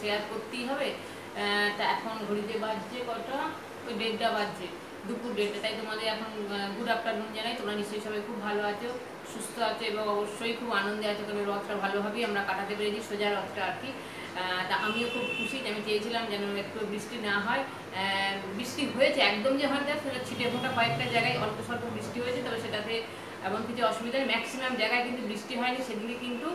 Share করতেই হবে। তা এখন ঘড়িতে বাজছে কটা ওই দেড়টা বাজছে, দুপুর দেড়টা। তাই তোমাদের এখন গুড আফটারনুন জানাই। তোমরা নিশ্চয়ই সবাই খুব ভালো আছো, সুস্থ আছো এবং অবশ্যই খুব আনন্দে আছো। কারণ রথটা ভালোভাবেই আমরা কাটাতে পেরেছি, সোজা রথটা আর কি। তা আমিও খুব খুশি, আমি চেয়েছিলাম যেন একটু বৃষ্টি না হয়। বৃষ্টি হয়েছে একদম যে হয় না সেটা ছিটে ফোটা কয়েকটা জায়গায় অল্প স্বল্প বৃষ্টি হয়েছে, তবে সেটাতে এমন কিছু অসুবিধা ম্যাক্সিমাম জায়গায় কিন্তু বৃষ্টি হয়নি সেদিকে কিন্তু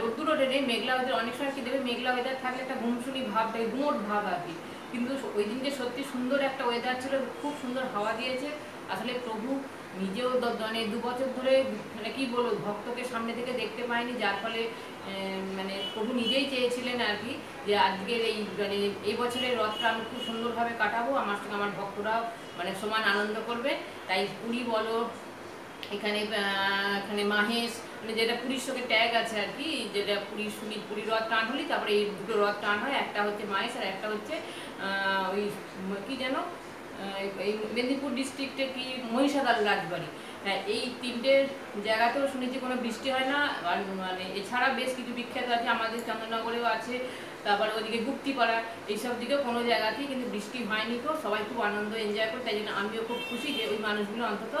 রোদ্দুর ওঠে মেঘলা ওয়েদার অনেক সময় কি দেবে, মেঘলা ওয়েদার থাকলে একটা গুমসুনি ভাব থাকে গুমোট ভাব আর কি। কিন্তু ওই দিনকে সত্যি সুন্দর একটা ওয়েদার ছিল, খুব সুন্দর হাওয়া দিয়েছে। আসলে প্রভু নিজেও মানে দু বছর ধরে মানে কি বলব, ভক্তকে সামনে থেকে দেখতে পায়নি, যার ফলে মানে প্রভু নিজেই চেয়েছিলেন আর কি যে আজকের এই মানে এই বছরের রথটা আমি খুব সুন্দরভাবে কাটাবো, আমার সঙ্গে আমার ভক্তরাও মানে সমান আনন্দ করবে। তাই পুরী বলো এখানে এখানে মাহেশ মানে যেটা পুরীর সঙ্গে ট্যাগ আছে আর কি, যেটা পুরীর সুমিত পুরী রথ টান হলি তারপরে এই দুটো রথ টান হয়, একটা হচ্ছে মাহেশ আর একটা হচ্ছে ওই কি যেন এই মেদিনীপুর ডিস্ট্রিক্টে কি, মহিষাদল রাজবাড়ি। হ্যাঁ এই তিনটে জায়গাতেও শুনেছি কোনো বৃষ্টি হয় না, আর মানে এছাড়া বেশ কিছু বিখ্যাত আছে, আমাদের চন্দননগরেও আছে, তারপরে ওদিকে গুপ্তিপাড়া, এইসব দিকেও কোনো জায়গাতেই কিন্তু বৃষ্টি হয়নি তো, সবাই খুব আনন্দ এনজয় করে, তাই জন্য আমিও খুব খুশি যে ওই মানুষগুলো অন্তত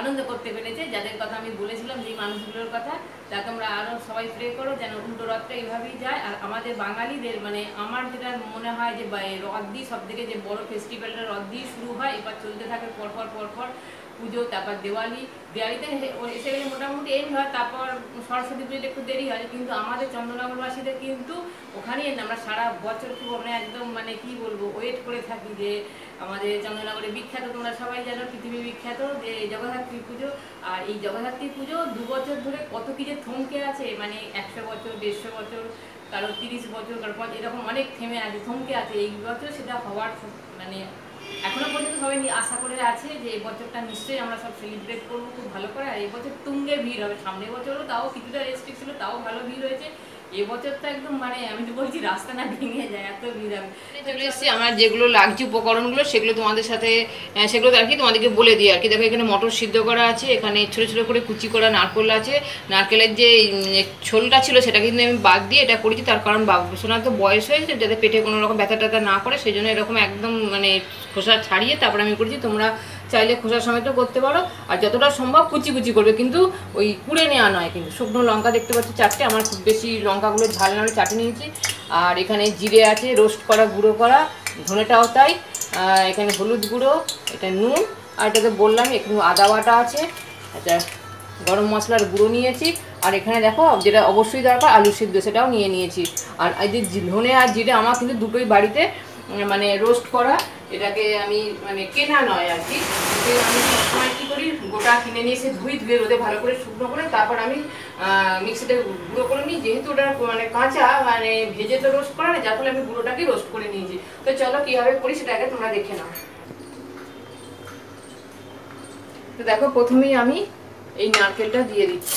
আনন্দ করতে পেরেছে। যাদের কথা আমি বলেছিলাম, যে মানুষগুলোর কথা, তা তোমরা আরও সবাই প্রে করো যেন উল্টো রথটা এইভাবেই যায়। আর আমাদের বাঙালিদের মানে আমার যেটা মনে হয় যে রথ দিয়ে সব থেকে যে বড় ফেস্টিভ্যালটা রথ দিয়ে শুরু হয়, এবার চলতে থাকে পরপর পরপর। পুজো, তারপর দেওয়ালি, দেওয়ালিতে এসে গেলে মোটামুটি এন্ড হয় তারপর সরস্বতী পুজোটা একটু দেরি হয়, কিন্তু আমাদের চন্দ্রনগরবাসীদের কিন্তু ওখানেই আমরা সারা বছর খুব মানে একদম মানে কি বলব ওয়েট করে থাকি যে আমাদের চন্দ্রনগরে বিখ্যাত, তোমরা সবাই জানো পৃথিবী বিখ্যাত যে জগদ্ধাত্রী পুজো। আর এই জগদ্ধাত্রী পুজো দু বছর ধরে কত কি যে থমকে আছে মানে একশো বছর, দেড়শো বছর, কারও তিরিশ বছর, কারও এরকম অনেক থেমে আছে, থমকে আছে। এই বছর সেটা হওয়ার মানে এখনও পর্যন্ত সবাই আশা করে আছে যে এই বছরটা নিশ্চয়ই আমরা সব সেলিব্রেট করব খুব ভালো করে। আর এই বছর তুঙ্গে ভিড় হবে। সামনের বছরও তাও কিছুটা রেস্ট্রিক্ট ছিল, তাও ভালো ভিড় হয়েছে। এবছর তো একদম মানে আমি তো বলছি রাস্তা না ভেঙে যায় ভিড় এসেছি, আমার যেগুলো লাগছে উপকরণগুলো, সেগুলো তোমাদের সাথে সেগুলো আর কি তোমাদেরকে বলে আর কি দেখো, এখানে মটর সিদ্ধ করা আছে, এখানে ছোটো ছোটো করে কুচি করা নারকেল আছে। নারকেলের যে ছোলটা ছিল, সেটা কিন্তু আমি বাদ দিয়ে এটা করেছি। তার কারণ বাবুসোনার তো বয়স হয়েছে যাতে পেটে কোনো রকম ব্যথা ট্যাথা না করে সেই জন্য এরকম একদম মানে খোসা ছাড়িয়ে তারপরে আমি করেছি, তোমরা চাইলে খোসা সমেতও করতে পারো। আর যতটা সম্ভব কুচি কুচি করবে, কিন্তু ওই কুড়ে নেওয়া নয়, কিন্তু শুকনো লঙ্কা দেখতে পাচ্ছি চারটে, আমার খুব বেশি লঙ্কাগুলো ঝাল না হলে চাটে নিয়েছি। আর এখানে জিরে আছে, রোস্ট করা, গুঁড়ো করা, ধনেটাও তাই। এখানে হলুদ গুঁড়ো, এটা নুন, আর এটাতে বললাম একটু আদা বাটা আছে এটা গরম মশলার গুঁড়ো নিয়েছি। আর এখানে দেখো, যেটা অবশ্যই দরকার আলু সিদ্ধ, সেটাও নিয়ে নিয়েছি। আর এই যে ধনে আর জিরে, আমার কিন্তু দুটোই বাড়িতে মানে রোস্ট করা এটাকে আমি মানে কেনা নয় আর কি। আমি সবসময় কী করি, গোটা কিনে নিয়ে এসে ধুই ধুয়ে রোদে ভালো করে শুকনো করে তারপর আমি মিক্সিতে গুঁড়ো করে নিই। যেহেতু ওটা মানে কাঁচা মানে ভেজে তো রোস্ট করা যার ফলে আমি গুঁড়োটাকে রোস্ট করে নিয়েছি। তো চলো কীভাবে করি সেটা আগে তোমরা দেখে নাও। তো দেখো, প্রথমেই আমি এই নারকেলটা দিয়ে দিচ্ছি।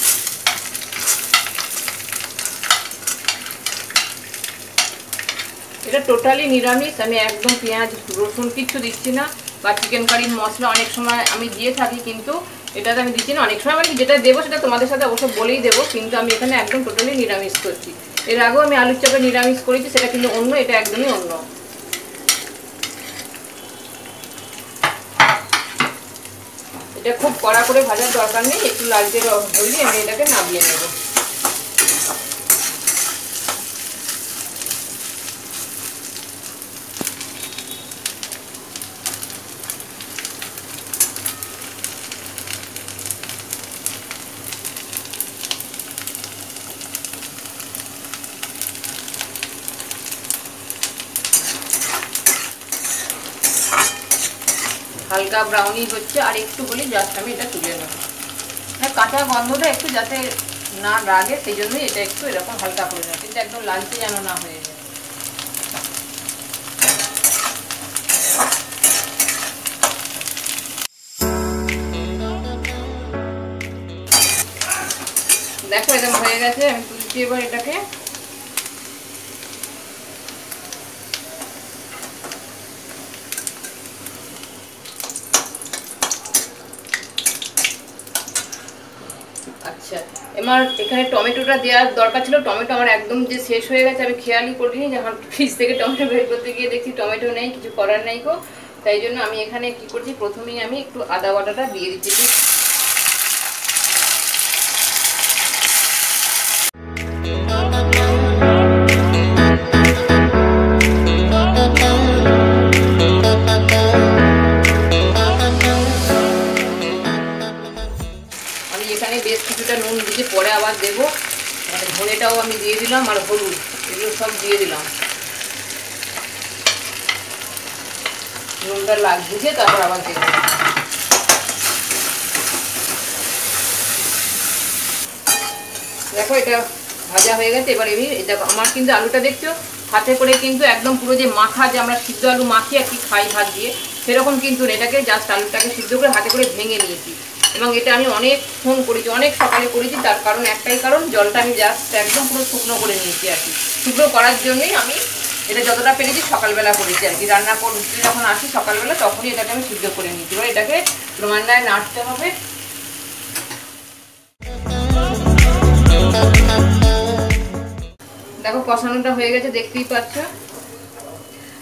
এটা টোটালি নিরামিষ। আমি একদম পেঁয়াজ, রসুন কিচ্ছু দিচ্ছি না বা চিকেন কারির মশলা অনেক সময় আমি দিয়ে থাকি কিন্তু এটাতে আমি দিচ্ছি না। অনেক সময় মানে যেটা দেবো সেটা তোমাদের সাথে অবশ্য বলেই দেবো, কিন্তু আমি এখানে একদম টোটালি নিরামিষ করছি। এর আগেও আমি আলুর চপে নিরামিষ করেছি, সেটা কিন্তু অন্য, এটা একদমই অন্য। এটা খুব কড়া করে ভাজার দরকার নেই, একটু লালচে হলেই আমি এটাকে নামিয়ে নেব। হালকা ব্রাউনি হচ্ছে, আর একটু বলি জাস্ট আমি এটা তুলে নেব। হ্যাঁ কাঁচা গন্ধটা একটু যাতে না লাগে সেই জন্যই এটা একটু এরকম হালকা করে নেব, কিন্তু একদম লালচে যেন না হয়ে যায়। দেখো, এরকম হয়ে গেছে, আমি তুলছি এবার এটাকে আচ্ছা আমার এখানে টমেটোটা দেওয়ার দরকার ছিল। টমেটো আমার একদম যে শেষ হয়ে গেছে, আমি খেয়ালই করিনি যে আমার ফ্রিজ থেকে টমেটো বের করতে গিয়ে দেখছি টমেটো নেই, কিছু করার নেই গো। তাই জন্য আমি এখানে কি করছি, প্রথমেই আমি একটু আদা বাটাটা দিয়ে দিচ্ছি। আবার দেবো। মানে ধনেটাও আমি দিয়ে দিলাম আর হলুদ, এগুলো সব দিয়ে দিলাম। নুনটা লাগ বুঝে তারপর আবার দেবো। দেখো এটা ভাজা হয়ে গেছে, এবার এমনি দেখো আমার কিন্তু আলুটা দেখছ, হাতে করে কিন্তু একদম পুরো যে মাখা, যে আমরা সিদ্ধ আলু মাখি আর কি খাই ভাত দিয়ে, সেরকম কিন্তু এটাকে জাস্ট আলুটাকে সিদ্ধ করে হাতে করে ভেঙে নিয়েছি। এবং এটা আমি অনেক ফোন করেছি, অনেক সকালে করেছি, তার কারণ একটাই কারণ, জলটা আমি জাস্ট একদম পুরো শুকনো করে নিয়েছি আর কি। শুকনো করার জন্যই আমি এটা যতটা পেরেছি সকালবেলা করেছি আর কি। রান্না করতে যখন আসি সকালবেলা, তখনই এটাকে আমি সিদ্ধ করে নিয়েছি। এবার এটাকে ক্রমান্বয়ে নাড়তে হবে। দেখো, কষানোটা হয়ে গেছে, দেখতেই পাচ্ছ।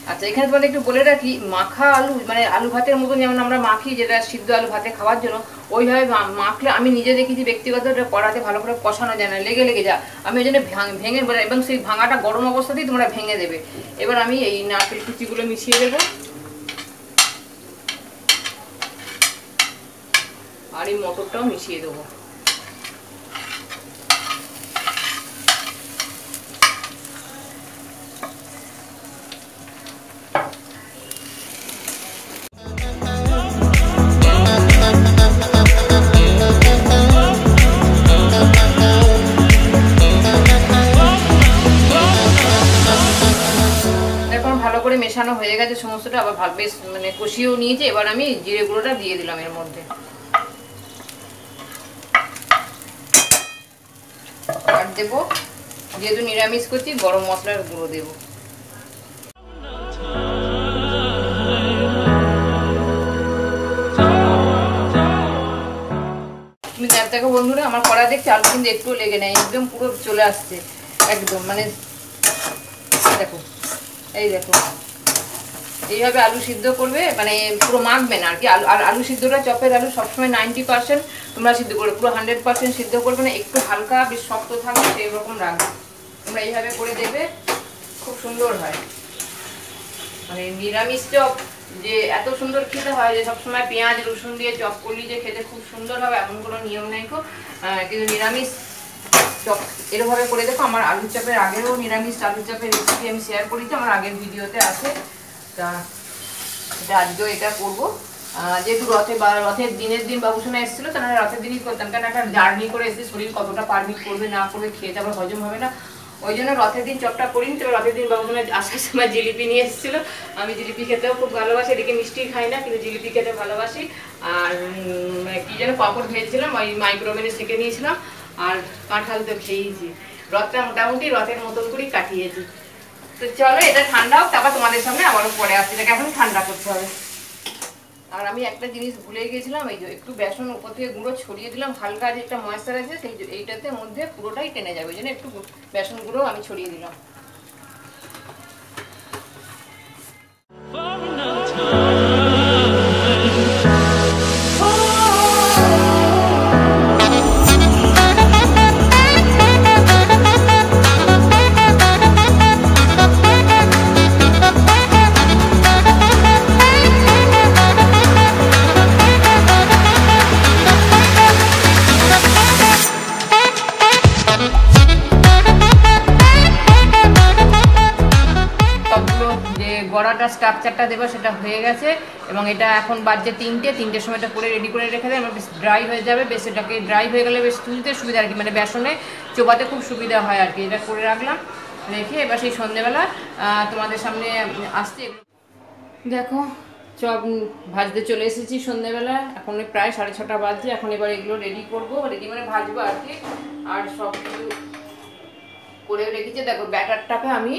আচ্ছা এখানে তোমাদের একটু বলে রাখি, মাখা আলু মানে আলু ভাতের মতন যেমন আমরা মাখি, যেটা সিদ্ধ আলু ভাতে খাওয়ার জন্য, ওইভাবে মাখলে আমি নিজে দেখেছি ব্যক্তিগত কড়াতে ভালো করে কষানো যায় না, লেগে লেগে যা আমি ওই জন্য ভাঙ- এবং সেই ভাঙাটা গরম অবস্থাতেই তোমরা ভেঙে দেবে। এবার আমি এই নারকেল কুচিগুলো মিশিয়ে দেবো। আর এই মটরটাও মিশিয়ে দেবো। গেছে সমস্তটা, আবার ভালো বেশ মানে কষিয়েও নিয়েছি, এবার আমি জিরে গুঁড়োটা দিয়ে দিলাম এর মধ্যে। আর দেবো, যেহেতু নিরামিষ করছি, গরম মশলার গুঁড়ো দেবো। দেখ বন্ধুরা, আমার কড়া দেখছি আলু কিন্তু একটুও লেগে নেয় একদম পুরো চলে আসছে, একদম মানে দেখো, এই দেখো। এইভাবে আলু সিদ্ধ করবে মানে পুরো মাখবে না আর কি। আলু আর আলু সিদ্ধটা, চপের আলু সবসময় নাইনটি পার্সেন্ট তোমরা সিদ্ধ করবে পুরো হান্ড্রেড পার্সেন্ট সিদ্ধ করবে না, একটু হালকা বেশ শক্ত থাকবে সেই রকম রাখবে। তোমরা এইভাবে করে দেবে, খুব সুন্দর হয়। মানে নিরামিষ চপ, যে এত সুন্দর খেতে হয় যে সবসময় পেঁয়াজ, রসুন দিয়ে চপ করলি যে খেতে খুব সুন্দর হবে, এমন কোনো নিয়ম নেই কিন্তু নিরামিষ চপ এরভাবে করে দেখো, আমার আলু চপের আগেরও নিরামিষ আলু চপের রেসিপি আমি শেয়ার করেছি, আমার আগের ভিডিওতে আছে। তা এটা আজকেও এটা করব। যেহেতু রথে বা রথের দিনের দিন বাবুসোনা এসেছিল তাহলে রথের দিনই করতাম কারণ একটা জার্নি করে এসে শরীর কতটা পারমিট করবে না করবে খেয়ে তারপর হজম হবে না। ওই জন্য রথের দিন চপটা করিনি তো রথের দিন বাবুসোনা আসার সময় জিলিপি নিয়ে এসেছিল। আমি জিলিপি খেতেও খুব ভালোবাসি এদিকে মিষ্টি খাই না কিন্তু জিলিপি খেতে ভালোবাসি। আর উম, কি যেন পাঁপড় ভেজেছিলাম ওই মাইক্রোওভেনে সেঁকে নিয়েছিলাম আর কাঁঠাল তো খেয়েছি রথটা মোটামুটি রথের মতন করেই কাটিয়েছি। তো চলো, এটা ঠান্ডা হোক, তারপর তোমাদের সামনে আবারও পরে আসছি। এটাকে এখন ঠান্ডা করতে হবে। আর আমি একটা জিনিস ভুলে গেছিলাম, এই যে একটু বেসন উপর থেকে গুঁড়ো ছড়িয়ে দিলাম, হালকা যে একটা ময়েশ্চার আছে, সেই এইটাতে মধ্যে পুরোটাই টেনে যাবে, ওই জন্য একটু বেসন গুঁড়ো আমি ছড়িয়ে দিলাম। স্ট্রাকচারটা দেবো, সেটা হয়ে গেছে। এবং এটা এখন বাজছে তিনটে, তিনটের সময় এটা করে রেডি করে রেখে দেয় বেশ ড্রাই হয়ে যাবে, বেশ এটাকে ড্রাই হয়ে গেলে বেশ তুলতে সুবিধা আর কি মানে বেসনে চোবাতে খুব সুবিধা হয় আর কি, এটা করে রাখলাম, রেখে এবার সেই সন্ধেবেলা তোমাদের সামনে আসতে দেখো, চপ ভাজতে চলে এসেছি সন্ধেবেলা, এখন প্রায় সাড়ে ছটা বাজছে, এখন এবার এগুলো রেডি করব রেডি মানে ভাজবো আর কি, আর সব কিছু করে রেখেছি। দেখো, ব্যাটারটাকে আমি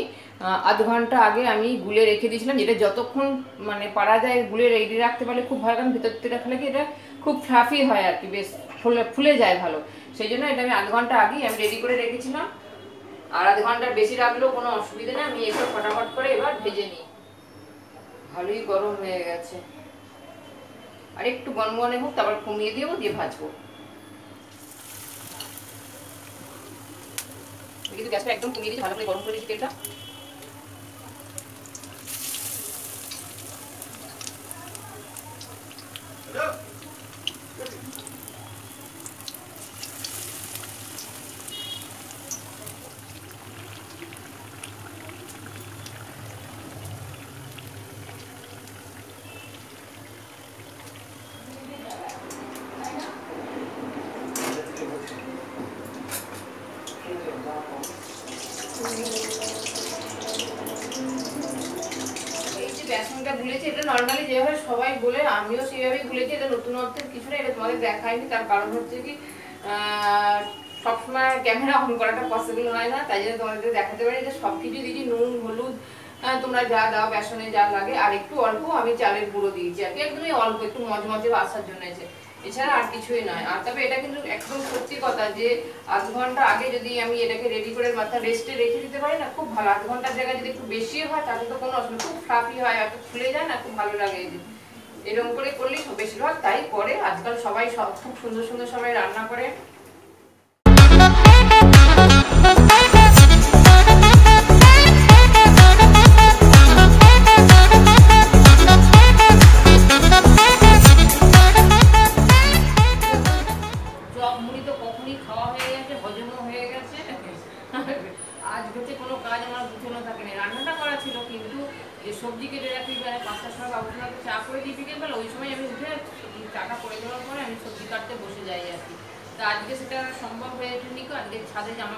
আধ ঘণ্টা আগে আমি গুলে রেখে দিয়েছিলাম, যেটা যতক্ষণ মানে পারা যায় গুলে রেডি রাখতে পারলে খুব ভালো, কারণ ভিতর থেকে রাখলে কি এটা খুব ফ্লাফি হয় আর কি, বেশ ফুলে ফুলে যায় ভালো। সেই জন্য এটা আমি আধ ঘণ্টা আগেই আমি রেডি করে রেখেছিলাম। আর আধ ঘণ্টার বেশি রাখলেও কোনো অসুবিধা নেই, আমি এসব ফটাফট করে এবার ভেজে নিই। ভালোই গরম হয়ে গেছে। আর একটু গনগনে হোক, তারপর কমিয়ে দিয়েও দিয়ে ভাজবো। কিন্তু গ্যাসটা একদম কমিয়ে দিয়েছি, ভালো করে গরম করে দিয়েছি তেলটা। এই যে এটা নর্মালি যেভাবে সবাই বলে, আমিও এটা কিছু না, এটা তোমাদের দেখায়নি তার কারণ হচ্ছে কি সবসময় ক্যামেরা করাটা পসিবল না, তাই জন্য দেখাতে পারি। সব কিছু দিয়েছি, নুন, হলুদ তোমরা যা দাও যা লাগে, আর একটু অল্প আমি চালের গুঁড়ো দিয়েছি, আর কি। একদমই অল্প, একটু মজমজে আসার জন্য এছাড়া আর কিছুই নয়। আর তবে এটা কিন্তু একদম সত্যি কথা যে আধ ঘণ্টা আগে যদি আমি এটাকে রেডি করে মাথা রেস্টে রেখে দিতে পারি না, খুব ভালো। আধ ঘণ্টার জায়গায় যদি একটু বেশি হয় তাহলে তো কোনো অসুবিধা খুব ফ্লাফি হয় একটু খুলে যায় না, খুব ভালো লাগে এরকম করে করলেই বেশিরভাগ তাই করে। আজকাল সবাই সব খুব সুন্দর সুন্দর সবাই রান্না করে।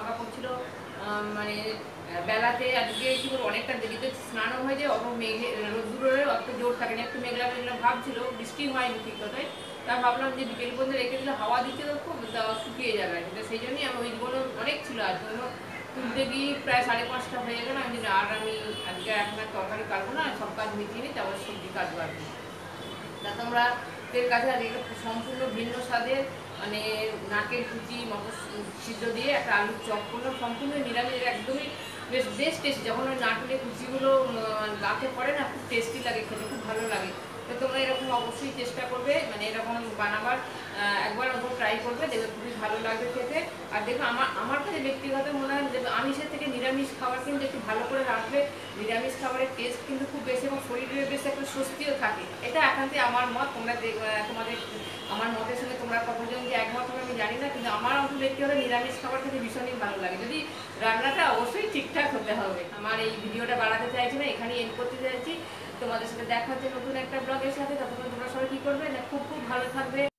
জামা কাপড় মানে বেলাতে আজকে কি বলব, অনেকটা দেরিতে স্নানও হয়ে যায়, অত মেঘে রোদ্দুরের অত জোর থাকে না, একটু মেঘলা মেঘলা ভাব ছিল বৃষ্টি হয়নি ঠিক কথাই। তা ভাবলাম যে বিকেল পর্যন্ত রেখে দিলে হাওয়া দিচ্ছে তো খুব শুকিয়ে যাবে আর সেই জন্যই আমি ওইগুলো অনেক ছিল আর তুলতে গিয়ে প্রায় সাড়ে পাঁচটা হয়ে গেল, আমি আর আমি আজকে এখন তরকারি কাটবো না, সব কাজ মিটিয়ে নিই, তারপর সবজি কাটবো আর কি। তা তোমরা এর কাছে আর সম্পূর্ণ ভিন্ন স্বাদের মানে নাকের কুচি, মটর সিদ্ধ দিয়ে একটা আলুর চপ করলাম সম্পূর্ণ নিরামিষ, একদমই বেশ বেশ টেস্টি যখন ওই নারকেলের কুচিগুলো গাছে পড়ে না, খুব টেস্টি লাগে খেতে, খুব ভালো লাগে। তো তোমরা এরকম অবশ্যই চেষ্টা করবে মানে এরকম বানাবার একবার ওরকম ট্রাই করবে, দেখবে খুবই ভালো লাগবে খেতে। আর দেখো আমার আমার কাছে ব্যক্তিগত মনে হয় যে আমিষের থেকে নিরামিষ খাবার কিন্তু একটু ভালো করে রাখলে নিরামিষ খাবারের টেস্ট কিন্তু খুব বেশি এবং শরীরের বেশ স্বস্তিও থাকে। এটা একান্তই আমার মত। তোমরা তোমাদের, আমার মতের সঙ্গে তোমরা কতজন যে একমত হবে আমি জানি না, কিন্তু আমার অন্তত হলে নিরামিষ খাবার খেতে ভীষণই ভালো লাগে। যদি রান্নাটা অবশ্যই ঠিকঠাক হতে হবে। আমার এই ভিডিওটা বাড়াতে চাইছি না, এখানেই এন্ড করতে চাইছি। তোমাদের সাথে দেখা হচ্ছে নতুন একটা ব্লগের সাথে। তখন তোমরা সবাই কী করবে? না, খুব খুব ভালো থাকবে।